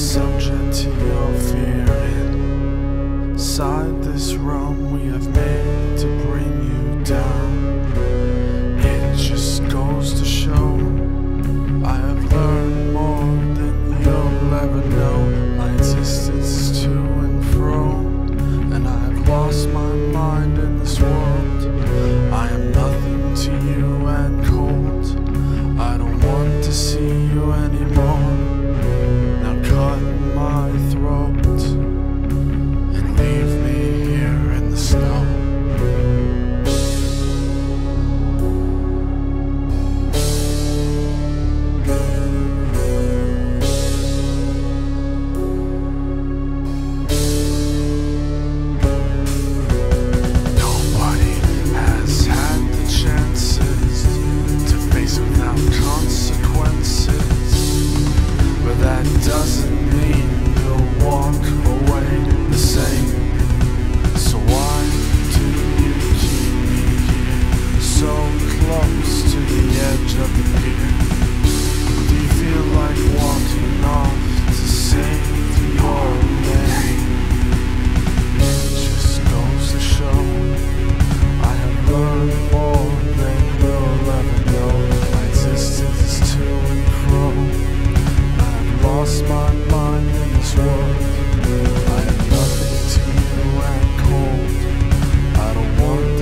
some My mind in this world. I am nothing to you, I'm cold. I don't want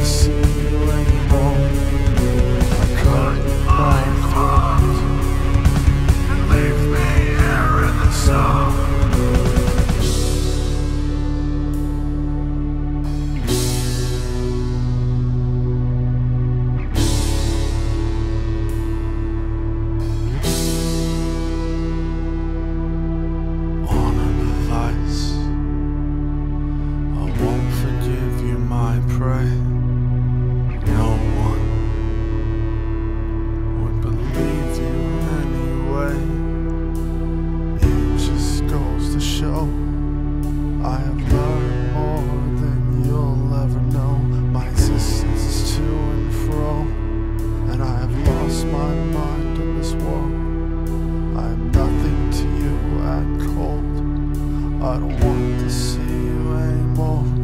prey, no one would believe you anyway. It just goes to show I have learned more than you'll ever know. My existence is to and fro, and I have lost my mind in this world. I am nothing to you and cold. I don't want to see you anymore.